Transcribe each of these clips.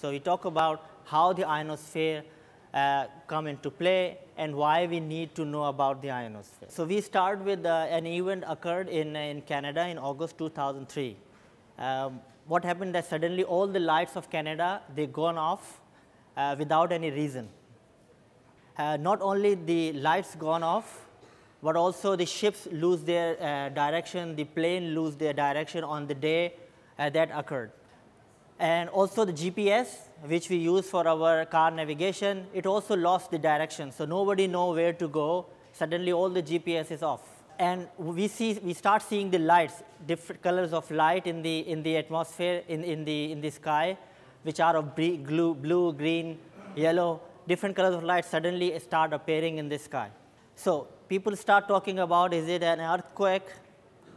So we talk about how the ionosphere uh, come into play and why we need to know about the ionosphere. So we start with uh, an event occurred in, in Canada in August 2003. Um, what happened that suddenly all the lights of Canada, they gone off uh, without any reason. Uh, not only the lights gone off, but also the ships lose their uh, direction, the plane lose their direction on the day uh, that occurred. And also the GPS, which we use for our car navigation, it also lost the direction. So nobody know where to go. Suddenly all the GPS is off. And we see, we start seeing the lights, different colors of light in the, in the atmosphere, in, in, the, in the sky, which are of blue, blue, green, yellow, different colors of light suddenly start appearing in the sky. So people start talking about is it an earthquake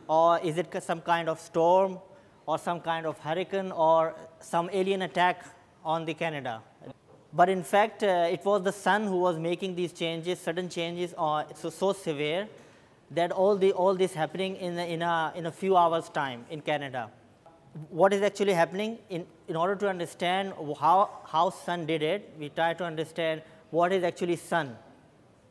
or is it some kind of storm or some kind of hurricane or some alien attack on the Canada. But in fact, uh, it was the sun who was making these changes, sudden changes are so, so severe that all, the, all this happening in, a, in, a, in a few hours time in Canada. What is actually happening, in, in order to understand how, how sun did it, we try to understand what is actually sun,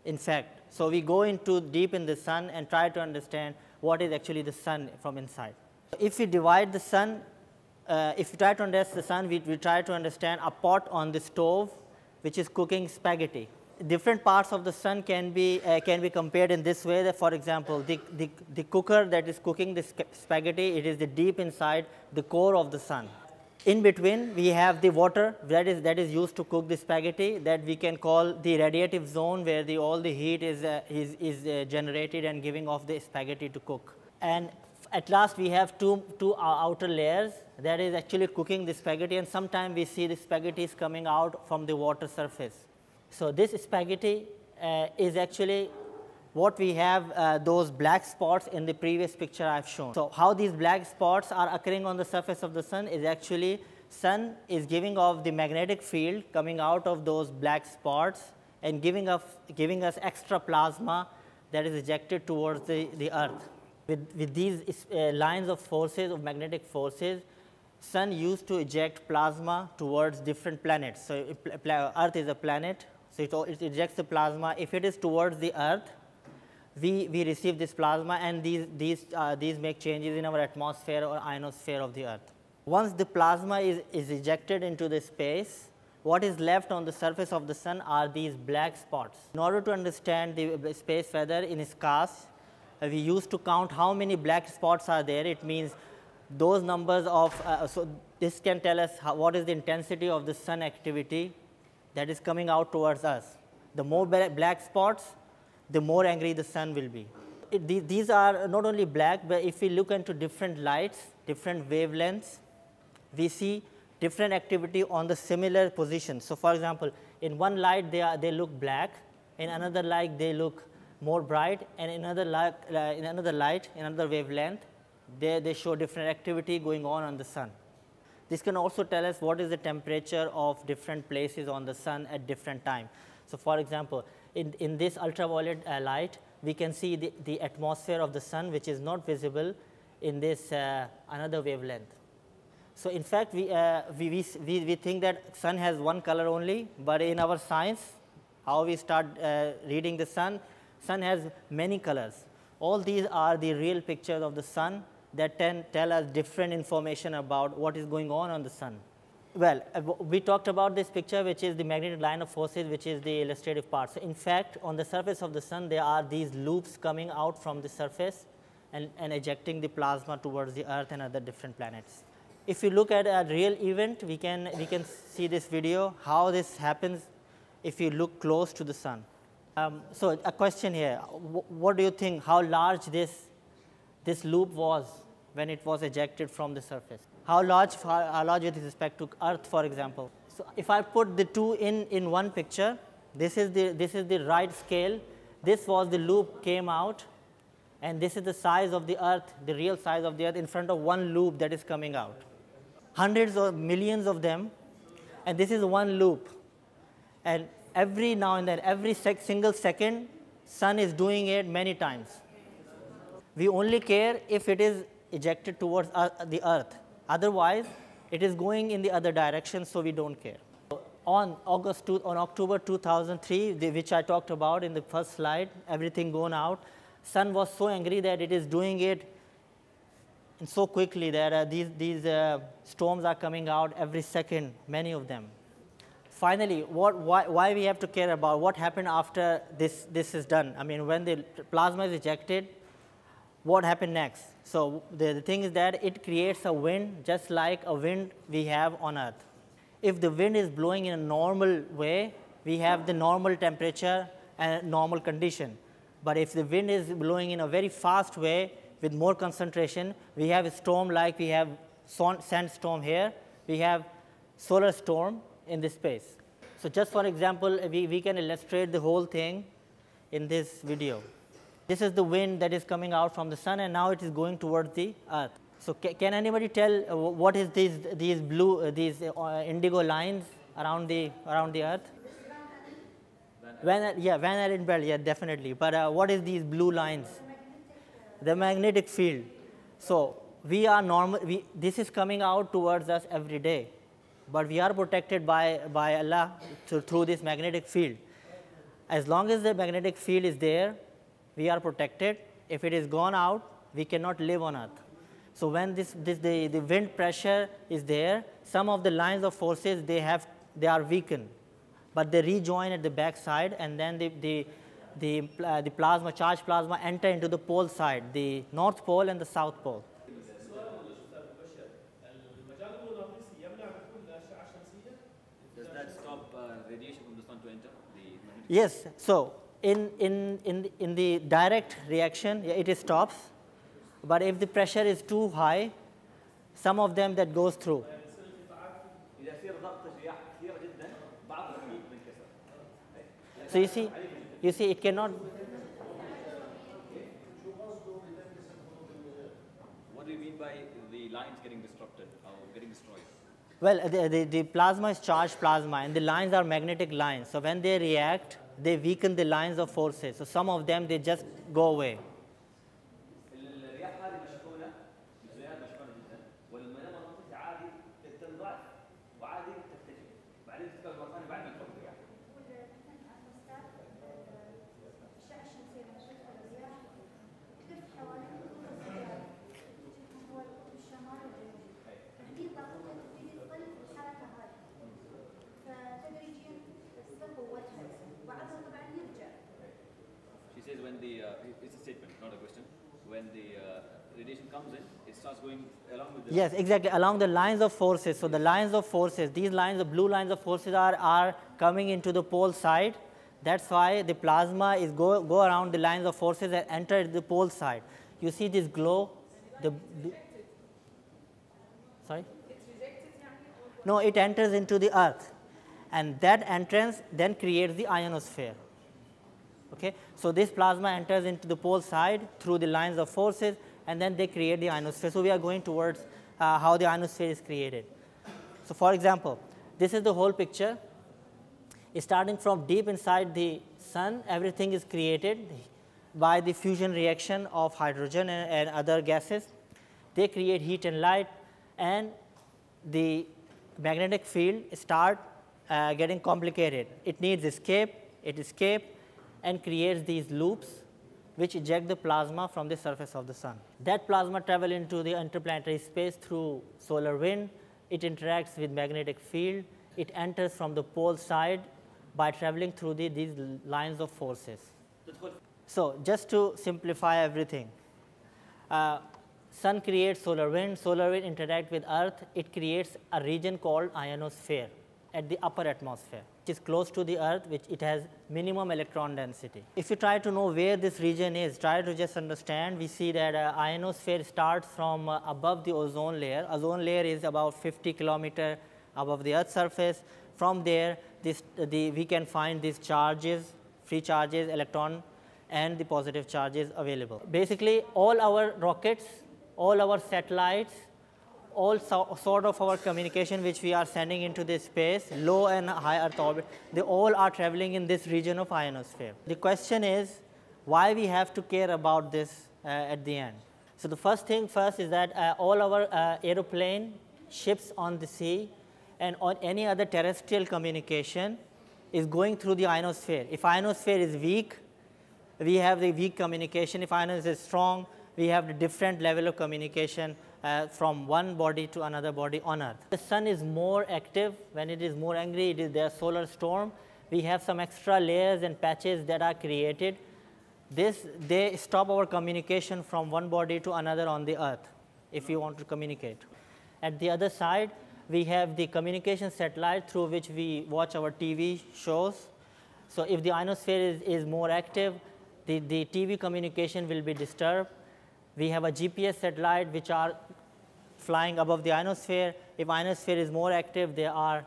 in fact. So we go into deep in the sun and try to understand what is actually the sun from inside. If we divide the sun, uh, if we try to understand the sun, we, we try to understand a pot on the stove which is cooking spaghetti different parts of the sun can be, uh, can be compared in this way. That for example, the, the, the cooker that is cooking the spaghetti, it is the deep inside the core of the sun. In between, we have the water that is, that is used to cook the spaghetti that we can call the radiative zone where the, all the heat is, uh, is, is uh, generated and giving off the spaghetti to cook. And at last, we have two, two outer layers that is actually cooking the spaghetti and sometimes we see the spaghetti is coming out from the water surface. So this spaghetti uh, is actually what we have uh, those black spots in the previous picture I've shown. So how these black spots are occurring on the surface of the sun is actually sun is giving off the magnetic field coming out of those black spots and giving, us giving us extra plasma that is ejected towards the, the earth. With, with these uh, lines of forces, of magnetic forces, sun used to eject plasma towards different planets. So earth is a planet so it, it ejects the plasma. If it is towards the earth, we, we receive this plasma and these, these, uh, these make changes in our atmosphere or ionosphere of the earth. Once the plasma is, is ejected into the space, what is left on the surface of the sun are these black spots. In order to understand the space weather in SCAS, we used to count how many black spots are there. It means those numbers of, uh, so this can tell us how, what is the intensity of the sun activity that is coming out towards us. The more black spots, the more angry the sun will be. It, these are not only black, but if we look into different lights, different wavelengths, we see different activity on the similar position. So for example, in one light they, are, they look black, in another light they look more bright, and in another light, uh, in another light, in another wavelength, they, they show different activity going on on the sun. This can also tell us what is the temperature of different places on the sun at different time. So for example, in, in this ultraviolet uh, light, we can see the, the atmosphere of the sun which is not visible in this uh, another wavelength. So in fact, we, uh, we, we, we think that sun has one color only, but in our science, how we start uh, reading the sun, sun has many colors. All these are the real pictures of the sun that tell us different information about what is going on on the sun. Well, uh, we talked about this picture, which is the magnetic line of forces, which is the illustrative part. So in fact, on the surface of the sun, there are these loops coming out from the surface and, and ejecting the plasma towards the Earth and other different planets. If you look at a real event, we can, we can see this video, how this happens if you look close to the sun. Um, so a question here, what do you think, how large this this loop was when it was ejected from the surface. How large, how large with respect to Earth, for example. So if I put the two in, in one picture, this is, the, this is the right scale. This was the loop came out, and this is the size of the Earth, the real size of the Earth in front of one loop that is coming out. Hundreds or millions of them, and this is one loop. And every now and then, every sec single second, sun is doing it many times. We only care if it is ejected towards uh, the earth. Otherwise, It is going in the other direction, so we don't care. On August two, on October 2003, the, which I talked about in the first slide, everything gone out. Sun was so angry that it is doing it so quickly that uh, these these uh, storms are coming out every second, many of them. Finally, what, why, why we have to care about what happened after this, this is done? I mean, when the plasma is ejected, what happened next? So the, the thing is that it creates a wind just like a wind we have on Earth. If the wind is blowing in a normal way, we have the normal temperature and normal condition. But if the wind is blowing in a very fast way with more concentration, we have a storm like we have sandstorm here, we have solar storm in this space. So just for example, we, we can illustrate the whole thing in this video. This is the wind that is coming out from the sun and now it is going towards the earth. So ca can anybody tell uh, what is these, these blue, uh, these uh, indigo lines around the, around the earth? Van, yeah, Van Allen belt, yeah, definitely. But uh, what is these blue lines? The magnetic field. So we are normal, we, this is coming out towards us every day. But we are protected by, by Allah through, this magnetic field. As long as the magnetic field is there, we are protected. If it is gone out, we cannot live on earth. So when this, this the, the wind pressure is there, some of the lines of forces they have they are weakened, but they rejoin at the back side, and then the the the, uh, the plasma charged plasma enter into the pole side, the north pole and the south pole. Does that stop uh, radiation from the sun to enter? The yes. So in, in, in, the, in the direct reaction, it stops. But if the pressure is too high, some of them that goes through. So you see, you see, it cannot. What do you mean by the lines getting disrupted or getting destroyed? Well, the, the, the plasma is charged plasma, and the lines are magnetic lines. So when they react, they weaken the lines of forces. So some of them, they just go away. when the, uh, it's a statement, not a question, when the uh, radiation comes in, it starts going along with the... Yes, exactly, along the lines of forces. So the lines of forces, these lines, the blue lines of forces are, are coming into the pole side. That's why the plasma is go, go around the lines of forces and enter the pole side. You see this glow, the, the sorry? No, it enters into the earth. And that entrance then creates the ionosphere. Okay? So this plasma enters into the pole side through the lines of forces and then they create the ionosphere. So we are going towards uh, how the ionosphere is created. So for example, this is the whole picture. Starting from deep inside the sun, everything is created by the fusion reaction of hydrogen and, and other gases. They create heat and light and the magnetic field start uh, getting complicated. It needs escape, it escape, and creates these loops which eject the plasma from the surface of the sun. That plasma travel into the interplanetary space through solar wind. It interacts with magnetic field. It enters from the pole side by traveling through the, these lines of forces. So just to simplify everything, uh, sun creates solar wind, solar wind interact with earth, it creates a region called ionosphere at the upper atmosphere which is close to the earth which it has minimum electron density. If you try to know where this region is, try to just understand, we see that uh, ionosphere starts from uh, above the ozone layer. Ozone layer is about 50 kilometer above the earth's surface. From there, this, the, we can find these charges, free charges, electron and the positive charges available. Basically, all our rockets, all our satellites, all so, sort of our communication which we are sending into this space, low and high Earth orbit, they all are traveling in this region of ionosphere. The question is why we have to care about this uh, at the end. So the first thing first is that uh, all our uh, aeroplane ships on the sea and on any other terrestrial communication is going through the ionosphere. If ionosphere is weak, we have the weak communication. If ionosphere is strong, we have the different level of communication uh, from one body to another body on Earth. The sun is more active. When it is more angry, it is their solar storm. We have some extra layers and patches that are created. This, they stop our communication from one body to another on the Earth, if you want to communicate. At the other side, we have the communication satellite through which we watch our TV shows. So if the ionosphere is, is more active, the, the TV communication will be disturbed. We have a GPS satellite which are flying above the ionosphere. If ionosphere is more active, there are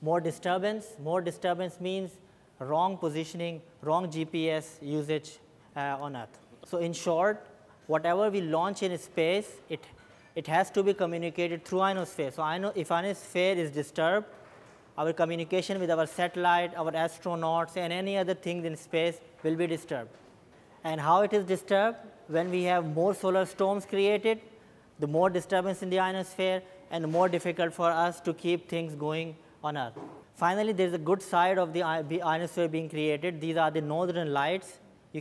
more disturbance. More disturbance means wrong positioning, wrong GPS usage uh, on Earth. So in short, whatever we launch in space, it, it has to be communicated through ionosphere. So if ionosphere is disturbed, our communication with our satellite, our astronauts, and any other things in space will be disturbed. And how it is disturbed? When we have more solar storms created, the more disturbance in the ionosphere and the more difficult for us to keep things going on Earth. Finally, there is a good side of the ionosphere being created. These are the northern lights.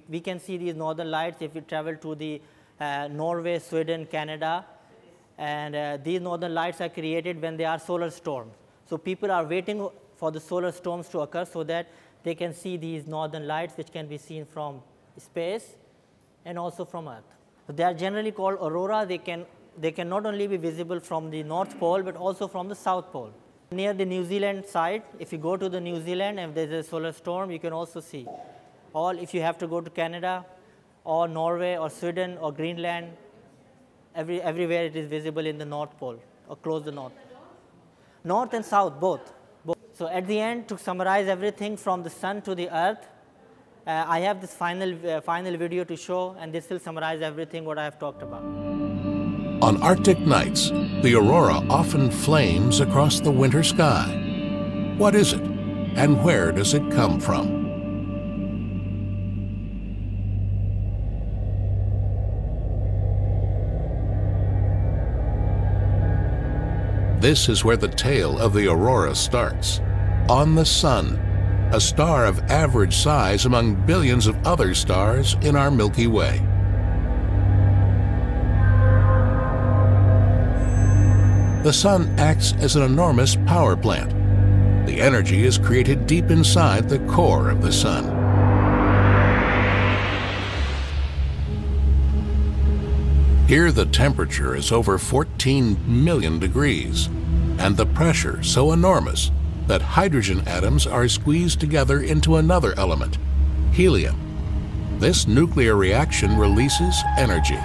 We can see these northern lights if we travel to the uh, Norway, Sweden, Canada. And uh, these northern lights are created when there are solar storms. So people are waiting for the solar storms to occur so that they can see these northern lights which can be seen from space and also from Earth. They are generally called aurora. They can they can not only be visible from the North Pole, but also from the South Pole. Near the New Zealand side, if you go to the New Zealand and there's a solar storm, you can also see. Or if you have to go to Canada or Norway or Sweden or Greenland, every, everywhere it is visible in the North Pole or close the North. North and South, both. So at the end, to summarize everything from the sun to the earth, uh, I have this final, uh, final video to show, and this will summarize everything what I have talked about. On Arctic nights, the aurora often flames across the winter sky. What is it, and where does it come from? This is where the tale of the aurora starts. On the sun, a star of average size among billions of other stars in our Milky Way. the sun acts as an enormous power plant. The energy is created deep inside the core of the sun. Here the temperature is over 14 million degrees, and the pressure so enormous that hydrogen atoms are squeezed together into another element, helium. This nuclear reaction releases energy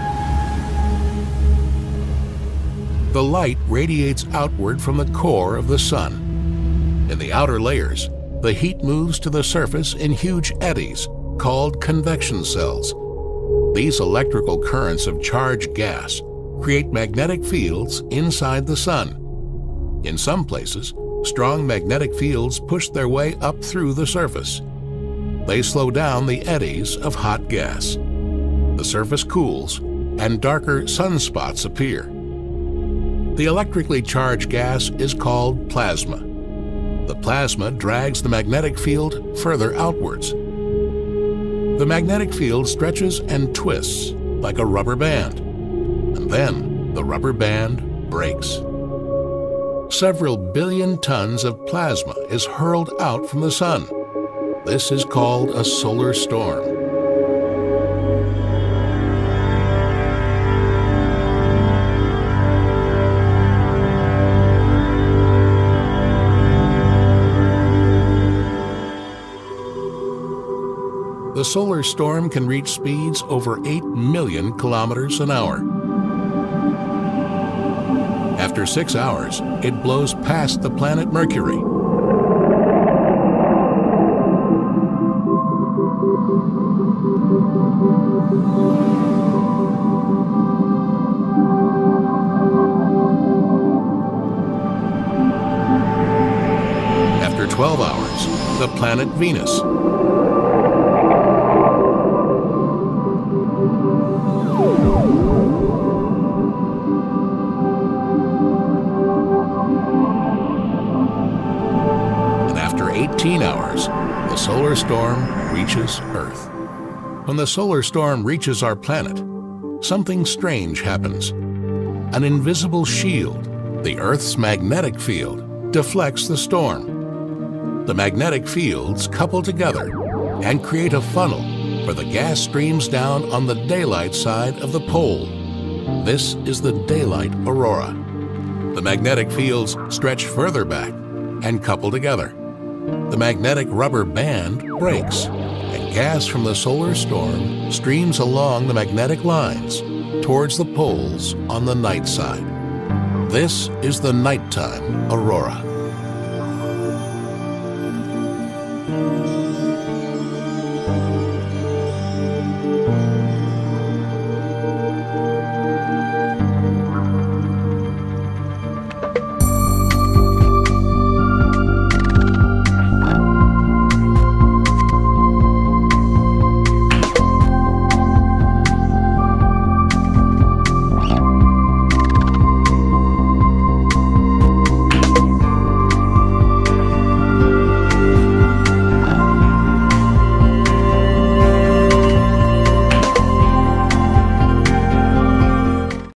the light radiates outward from the core of the sun. In the outer layers, the heat moves to the surface in huge eddies called convection cells. These electrical currents of charged gas create magnetic fields inside the sun. In some places, strong magnetic fields push their way up through the surface. They slow down the eddies of hot gas. The surface cools and darker sunspots appear. The electrically charged gas is called plasma. The plasma drags the magnetic field further outwards. The magnetic field stretches and twists like a rubber band, and then the rubber band breaks. Several billion tons of plasma is hurled out from the sun. This is called a solar storm. the solar storm can reach speeds over 8 million kilometers an hour. After six hours, it blows past the planet Mercury. After 12 hours, the planet Venus. 18 hours, the solar storm reaches Earth. When the solar storm reaches our planet, something strange happens. An invisible shield, the Earth's magnetic field, deflects the storm. The magnetic fields couple together and create a funnel where the gas streams down on the daylight side of the pole. This is the daylight aurora. The magnetic fields stretch further back and couple together. The magnetic rubber band breaks, and gas from the solar storm streams along the magnetic lines towards the poles on the night side. This is the nighttime aurora.